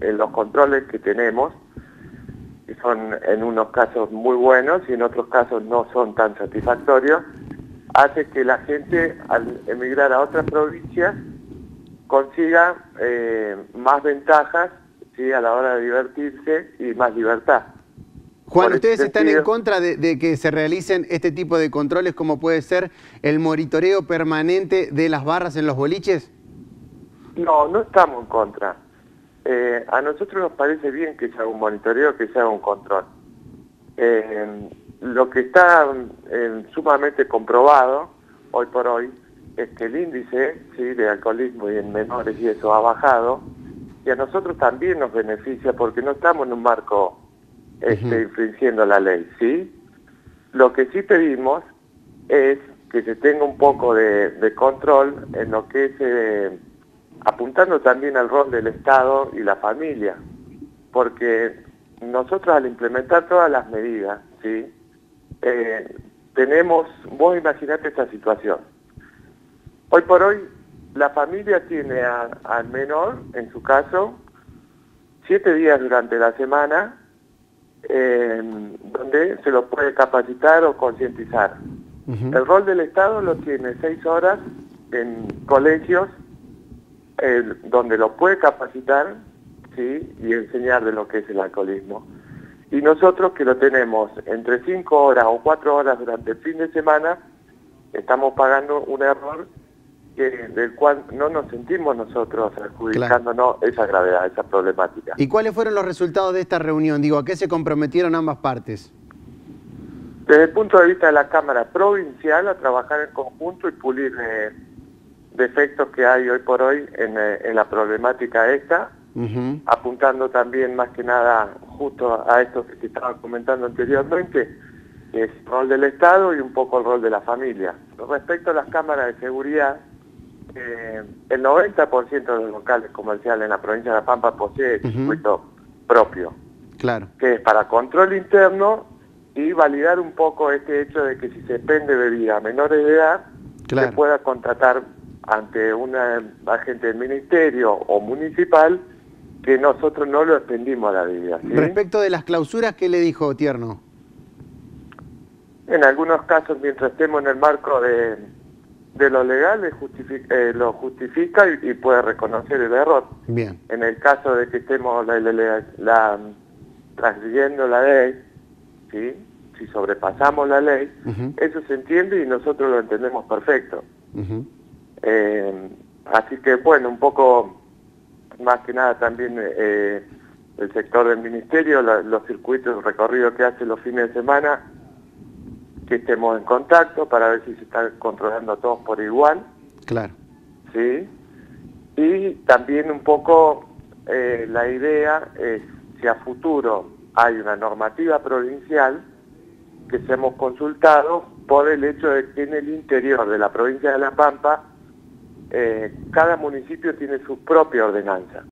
en los controles que tenemos, que son en unos casos muy buenos y en otros casos no son tan satisfactorios, hace que la gente al emigrar a otras provincias consiga eh, más ventajas ¿sí? a la hora de divertirse y más libertad. Juan, ¿ustedes están en contra de, que se realicen este tipo de controles como puede ser el monitoreo permanente de las barras en los boliches? No, no estamos en contra. Eh, a nosotros nos parece bien que se haga un monitoreo, que se haga un control. Eh, lo que está eh, sumamente comprobado hoy por hoy es que el índice ¿sí? de alcoholismo y en menores y eso ha bajado y a nosotros también nos beneficia porque no estamos en un marco este, infringiendo la ley, ¿sí? Lo que sí pedimos es que se tenga un poco de, control en lo que es, apuntando también al rol del Estado y la familia, porque nosotros al implementar todas las medidas, ¿sí? Eh, tenemos, vos imaginate esta situación, hoy por hoy la familia tiene al menor, en su caso, siete días durante la semana donde se lo puede capacitar o concientizar. El rol del Estado lo tiene seis horas en colegios donde lo puede capacitar ¿sí? y enseñar de lo que es el alcoholismo. Y nosotros que lo tenemos entre cinco horas o cuatro horas durante el fin de semana, estamos pagando un error del cual no nos sentimos nosotros adjudicándonos esa gravedad, esa problemática. ¿Y cuáles fueron los resultados de esta reunión? Digo, ¿a qué se comprometieron ambas partes? Desde el punto de vista de la Cámara Provincial, a trabajar en conjunto y pulir eh, defectos que hay hoy por hoy en, eh, la problemática esta, apuntando también más que nada justo a esto que estaba comentando anteriormente, que es el rol del Estado y un poco el rol de la familia. Respecto a las cámaras de seguridad, eh, el 90% de los locales comerciales en la provincia de La Pampa posee circuito propio. Claro. Que es para control interno y validar un poco este hecho de que si se pende bebida a menores de edad, se pueda contratar ante un agente del ministerio o municipal que nosotros no lo expendimos a la bebida. Respecto de las clausuras, ¿qué le dijo Tierno? En algunos casos, mientras estemos en el marco de, de lo legal eh, lo justifica y, puede reconocer el error. Bien. En el caso de que estemos la, la, la, la ley, ¿sí? si sobrepasamos la ley, eso se entiende y nosotros lo entendemos perfecto. Eh, así que bueno, un poco más que nada también eh, el sector del ministerio, los circuitos, el recorrido que hace los fines de semana, que estemos en contacto para ver si se está controlando a todos por igual. Claro. ¿Sí? Y también un poco eh, la idea es si a futuro hay una normativa provincial que se hemos consultado por el hecho de que en el interior de la provincia de La Pampa eh, cada municipio tiene su propia ordenanza.